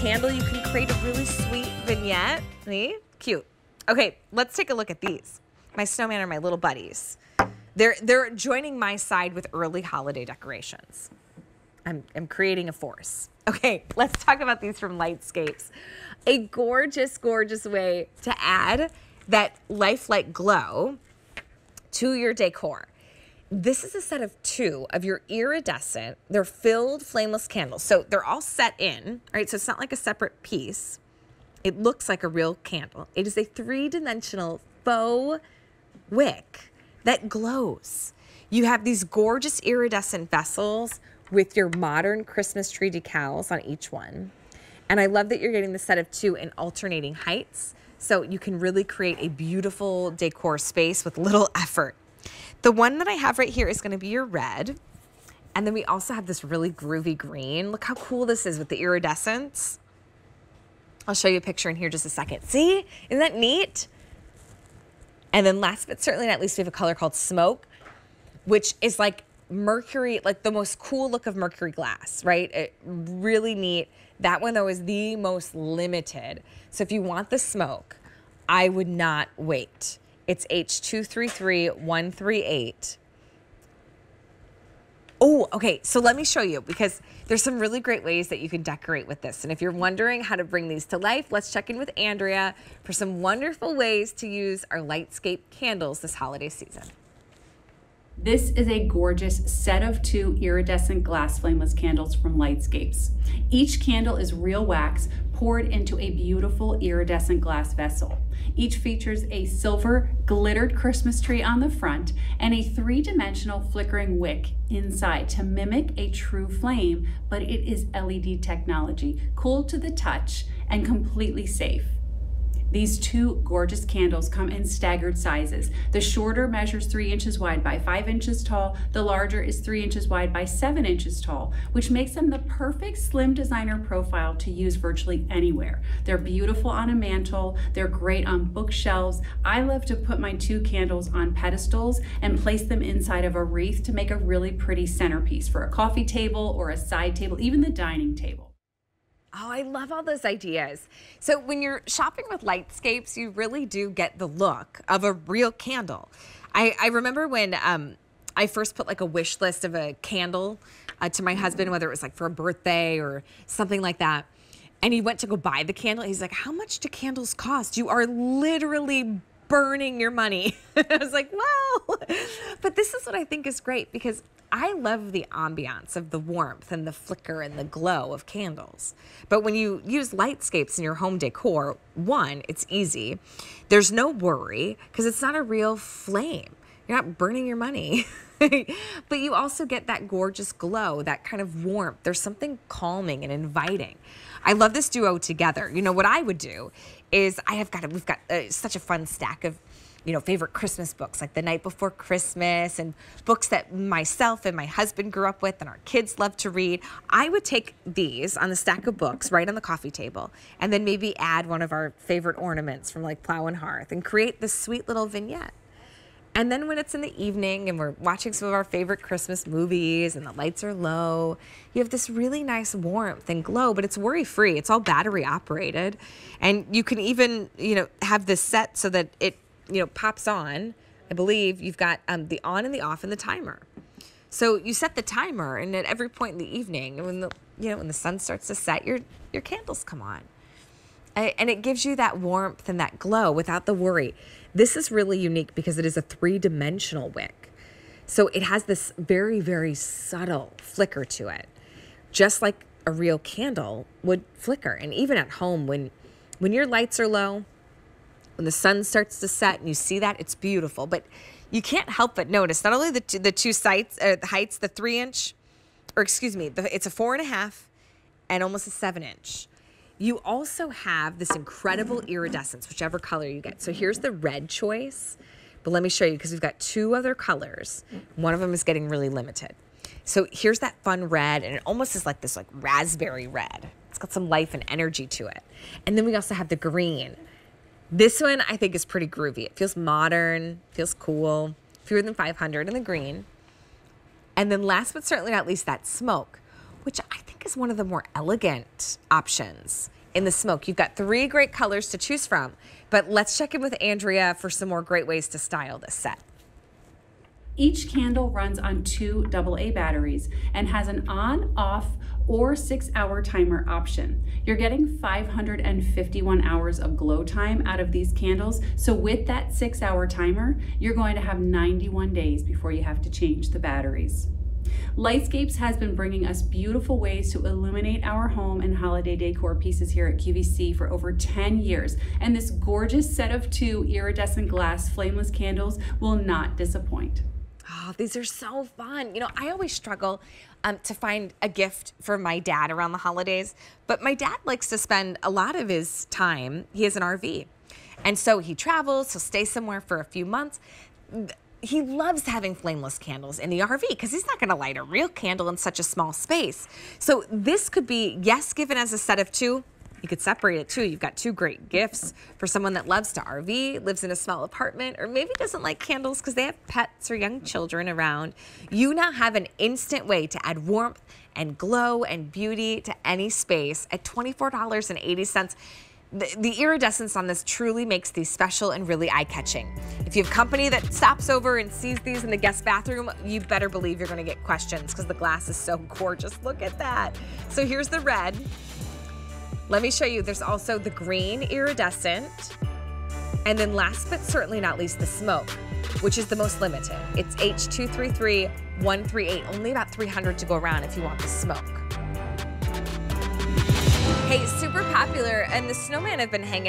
candle, you can create a really sweet vignette. See? Cute. Okay, let's take a look at these. My snowman are my little buddies. They're, they're joining my side with early holiday decorations. I'm, I'm creating a force. Okay, let's talk about these from Lightscapes. A gorgeous, gorgeous way to add that lifelike glow to your decor. This is a set of two of your iridescent, they're filled flameless candles. So they're all set in, right? So it's not like a separate piece. It looks like a real candle. It is a three dimensional faux wick that glows. You have these gorgeous iridescent vessels with your modern Christmas tree decals on each one. And I love that you're getting the set of two in alternating heights. So you can really create a beautiful decor space with little effort. The one that I have right here is going to be your red. And then we also have this really groovy green. Look how cool this is with the iridescence. I'll show you a picture in here just a second. See, isn't that neat? And then last but certainly not least, we have a color called smoke, which is like mercury, like the most cool look of mercury glass, right? It, really neat. That one though is the most limited. So if you want the smoke, I would not wait. It's H233138. Oh, okay. So let me show you because there's some really great ways that you can decorate with this. And if you're wondering how to bring these to life, let's check in with Andrea for some wonderful ways to use our Lightscape candles this holiday season. This is a gorgeous set of two iridescent glass flameless candles from Lightscapes. Each candle is real wax poured into a beautiful iridescent glass vessel. Each features a silver glittered Christmas tree on the front and a three-dimensional flickering wick inside to mimic a true flame, but it is LED technology, cool to the touch and completely safe. These two gorgeous candles come in staggered sizes. The shorter measures three inches wide by five inches tall. The larger is three inches wide by seven inches tall, which makes them the perfect slim designer profile to use virtually anywhere. They're beautiful on a mantle. They're great on bookshelves. I love to put my two candles on pedestals and place them inside of a wreath to make a really pretty centerpiece for a coffee table or a side table, even the dining table. Oh, I love all those ideas. So when you're shopping with Lightscapes, you really do get the look of a real candle. I, I remember when um, I first put like a wish list of a candle uh, to my husband, whether it was like for a birthday or something like that. And he went to go buy the candle. He's like, how much do candles cost? You are literally burning your money. I was like, well, but this is what I think is great because I love the ambiance of the warmth and the flicker and the glow of candles. But when you use lightscapes in your home decor, one, it's easy. There's no worry because it's not a real flame. You're not burning your money. but you also get that gorgeous glow, that kind of warmth. There's something calming and inviting. I love this duo together. You know what I would do is I have got we've got uh, such a fun stack of you know, favorite Christmas books like The Night Before Christmas and books that myself and my husband grew up with and our kids love to read. I would take these on the stack of books right on the coffee table and then maybe add one of our favorite ornaments from like Plow and Hearth and create this sweet little vignette. And then when it's in the evening and we're watching some of our favorite Christmas movies and the lights are low, you have this really nice warmth and glow, but it's worry free. It's all battery operated. And you can even, you know, have this set so that it you know, pops on, I believe you've got um, the on and the off and the timer. So you set the timer, and at every point in the evening, when the you know when the sun starts to set, your your candles come on, and it gives you that warmth and that glow without the worry. This is really unique because it is a three dimensional wick, so it has this very very subtle flicker to it, just like a real candle would flicker. And even at home, when when your lights are low, when the sun starts to set and you see that, it's beautiful. But you can't help but notice not only the two, the two sites, uh, the heights, the three inch, or excuse me, the, it's a four and a half and almost a seven inch. You also have this incredible iridescence, whichever color you get. So here's the red choice, but let me show you because we've got two other colors. One of them is getting really limited. So here's that fun red, and it almost is like this like raspberry red. It's got some life and energy to it. And then we also have the green, this one I think is pretty groovy. It feels modern, feels cool, fewer than 500 in the green. And then last but certainly not least, that smoke, which I think is one of the more elegant options in the smoke. You've got three great colors to choose from, but let's check in with Andrea for some more great ways to style this set. Each candle runs on two AA batteries and has an on, off, or six hour timer option. You're getting 551 hours of glow time out of these candles. So with that six hour timer, you're going to have 91 days before you have to change the batteries. Lightscapes has been bringing us beautiful ways to illuminate our home and holiday decor pieces here at QVC for over 10 years. And this gorgeous set of two iridescent glass flameless candles will not disappoint. Oh, these are so fun. You know, I always struggle um, to find a gift for my dad around the holidays, but my dad likes to spend a lot of his time, he has an RV. And so he travels, he'll stay somewhere for a few months. He loves having flameless candles in the RV because he's not going to light a real candle in such a small space. So this could be, yes, given as a set of two, you could separate it too. You've got two great gifts for someone that loves to RV, lives in a small apartment, or maybe doesn't like candles because they have pets or young children around. You now have an instant way to add warmth and glow and beauty to any space at $24.80. The, the, iridescence on this truly makes these special and really eye-catching. If you have company that stops over and sees these in the guest bathroom, you better believe you're gonna get questions because the glass is so gorgeous. Look at that. So here's the red. Let me show you, there's also the green iridescent. And then last but certainly not least, the smoke, which is the most limited. It's H233138, only about 300 to go around if you want the smoke. Hey, super popular, and the snowman have been hanging